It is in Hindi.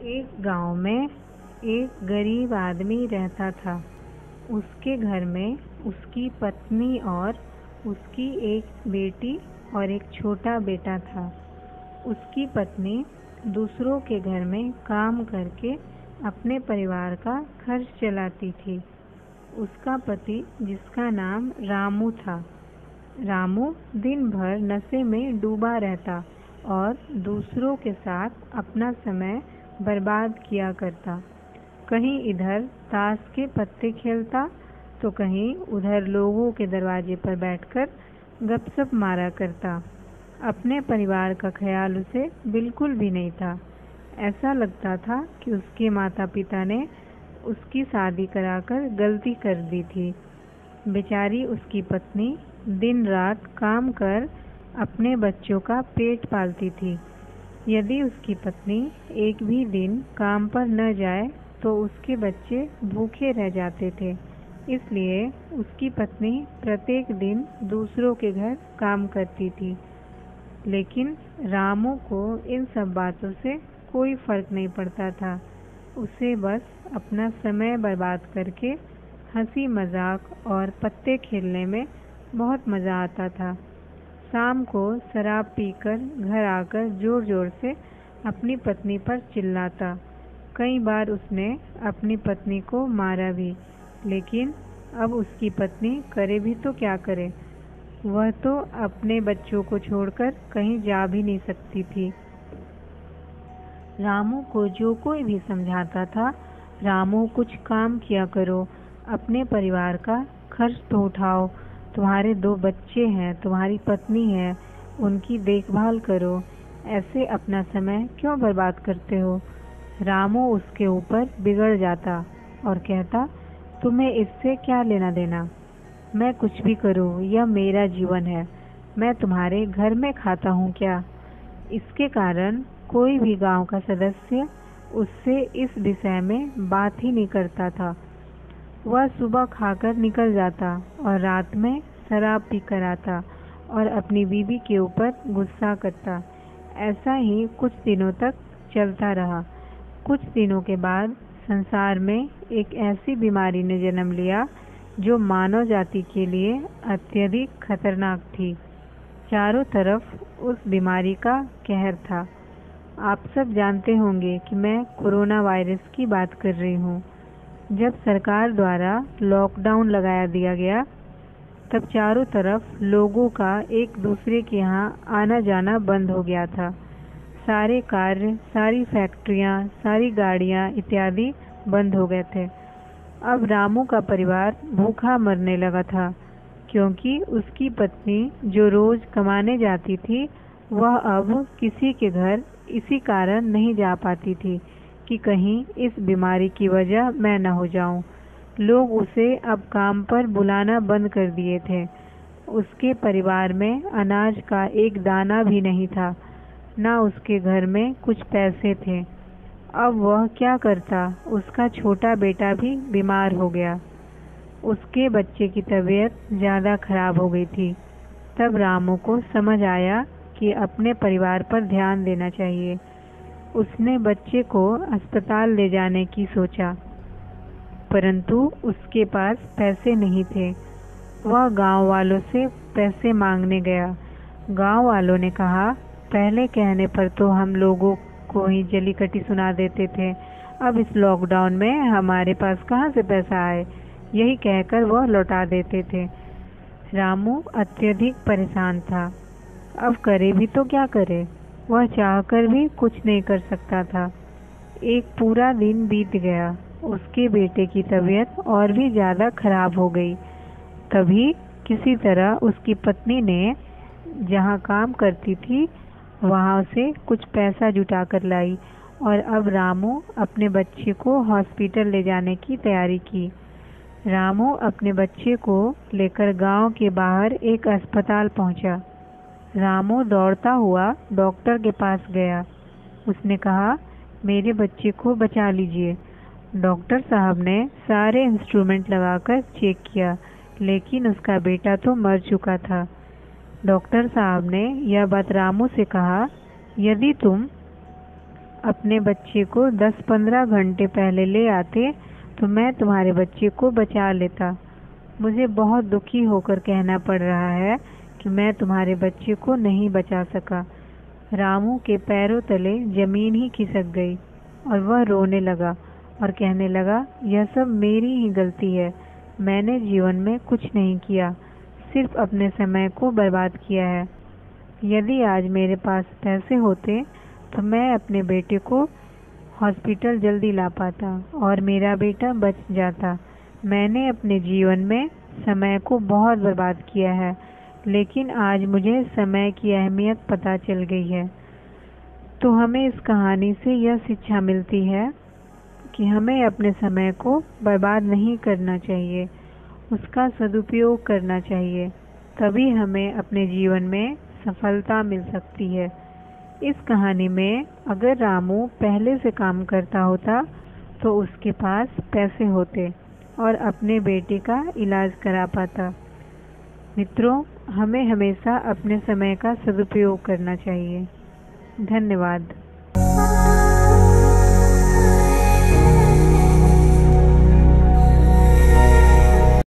एक गाँव में एक गरीब आदमी रहता था। उसके घर में उसकी पत्नी और उसकी एक बेटी और एक छोटा बेटा था। उसकी पत्नी दूसरों के घर में काम करके अपने परिवार का खर्च चलाती थी। उसका पति, जिसका नाम रामू था, रामू दिन भर नशे में डूबा रहता और दूसरों के साथ अपना समय बर्बाद किया करता। कहीं इधर ताश के पत्ते खेलता तो कहीं उधर लोगों के दरवाजे पर बैठकर गपशप मारा करता। अपने परिवार का ख्याल उसे बिल्कुल भी नहीं था। ऐसा लगता था कि उसके माता पिता ने उसकी शादी कराकर गलती कर दी थी। बेचारी उसकी पत्नी दिन रात काम कर अपने बच्चों का पेट पालती थी। यदि उसकी पत्नी एक भी दिन काम पर न जाए तो उसके बच्चे भूखे रह जाते थे। इसलिए उसकी पत्नी प्रत्येक दिन दूसरों के घर काम करती थी। लेकिन रामू को इन सब बातों से कोई फ़र्क नहीं पड़ता था। उसे बस अपना समय बर्बाद करके हँसी मज़ाक और पत्ते खेलने में बहुत मज़ा आता था। शाम को शराब पीकर घर आकर ज़ोर ज़ोर से अपनी पत्नी पर चिल्लाता। कई बार उसने अपनी पत्नी को मारा भी, लेकिन अब उसकी पत्नी करे भी तो क्या करे? वह तो अपने बच्चों को छोड़कर कहीं जा भी नहीं सकती थी। रामू को जो कोई भी समझाता था, रामू, कुछ काम किया करो। अपने परिवार का खर्च तो उठाओ। तुम्हारे दो बच्चे हैं, तुम्हारी पत्नी है, उनकी देखभाल करो। ऐसे अपना समय क्यों बर्बाद करते हो? रामो उसके ऊपर बिगड़ जाता और कहता, तुम्हें इससे क्या लेना देना? मैं कुछ भी करूँ, यह मेरा जीवन है। मैं तुम्हारे घर में खाता हूँ क्या? इसके कारण कोई भी गाँव का सदस्य उससे इस विषय में बात ही नहीं करता था। वह सुबह खाकर निकल जाता और रात में शराब पी कर आता और अपनी बीवी के ऊपर गुस्सा करता। ऐसा ही कुछ दिनों तक चलता रहा। कुछ दिनों के बाद संसार में एक ऐसी बीमारी ने जन्म लिया जो मानव जाति के लिए अत्यधिक खतरनाक थी। चारों तरफ़ उस बीमारी का कहर था। आप सब जानते होंगे कि मैं कोरोना वायरस की बात कर रही हूँ। जब सरकार द्वारा लॉकडाउन लगाया दिया गया, तब चारों तरफ़ लोगों का एक दूसरे के यहाँ आना जाना बंद हो गया था। सारे कार्य, सारी फैक्ट्रियाँ सारी गाड़ियाँ इत्यादि बंद हो गए थे। अब रामू का परिवार भूखा मरने लगा था, क्योंकि उसकी पत्नी जो रोज कमाने जाती थी, वह अब किसी के घर इसी कारण नहीं जा पाती थी। कि कहीं इस बीमारी की वजह मैं न हो जाऊँ। लोग उसे अब काम पर बुलाना बंद कर दिए थे। उसके परिवार में अनाज का एक दाना भी नहीं था, ना उसके घर में कुछ पैसे थे। अब वह क्या करता? उसका छोटा बेटा भी बीमार हो गया। उसके बच्चे की तबीयत ज़्यादा खराब हो गई थी। तब रामू को समझ आया कि अपने परिवार पर ध्यान देना चाहिए। उसने बच्चे को अस्पताल ले जाने की सोचा, परंतु उसके पास पैसे नहीं थे। वह गाँव वालों से पैसे मांगने गया। गाँव वालों ने कहा, पहले कहने पर तो हम लोगों को ही जली कटी सुना देते थे। अब इस लॉकडाउन में हमारे पास कहाँ से पैसा आए? यही कहकर वह लौटा देते थे। रामू अत्यधिक परेशान था। अब करे भी तो क्या करे? वह चाहकर भी कुछ नहीं कर सकता था। एक पूरा दिन बीत गया। उसके बेटे की तबीयत और भी ज़्यादा खराब हो गई। तभी किसी तरह उसकी पत्नी ने जहाँ काम करती थी, वहाँ से कुछ पैसा जुटा कर लाई और अब रामू अपने बच्चे को हॉस्पिटल ले जाने की तैयारी की। रामू अपने बच्चे को लेकर गाँव के बाहर एक अस्पताल पहुँचा। रामू दौड़ता हुआ डॉक्टर के पास गया। उसने कहा, मेरे बच्चे को बचा लीजिए। डॉक्टर साहब ने सारे इंस्ट्रूमेंट लगाकर चेक किया, लेकिन उसका बेटा तो मर चुका था। डॉक्टर साहब ने यह बात रामू से कहा, यदि तुम अपने बच्चे को 10-15 घंटे पहले ले आते तो मैं तुम्हारे बच्चे को बचा लेता। मुझे बहुत दुखी होकर कहना पड़ रहा है कि मैं तुम्हारे बच्चे को नहीं बचा सका। रामू के पैरों तले ज़मीन ही खिसक गई और वह रोने लगा और कहने लगा, यह सब मेरी ही गलती है। मैंने जीवन में कुछ नहीं किया, सिर्फ़ अपने समय को बर्बाद किया है। यदि आज मेरे पास पैसे होते तो मैं अपने बेटे को हॉस्पिटल जल्दी ला पाता और मेरा बेटा बच जाता। मैंने अपने जीवन में समय को बहुत बर्बाद किया है। लेकिन आज मुझे समय की अहमियत पता चल गई है। तो हमें इस कहानी से यह शिक्षा मिलती है कि हमें अपने समय को बर्बाद नहीं करना चाहिए, उसका सदुपयोग करना चाहिए, तभी हमें अपने जीवन में सफलता मिल सकती है। इस कहानी में अगर रामू पहले से काम करता होता तो उसके पास पैसे होते और अपने बेटे का इलाज करा पाता। मित्रों हमें हमेशा अपने समय का सदुपयोग करना चाहिए। धन्यवाद।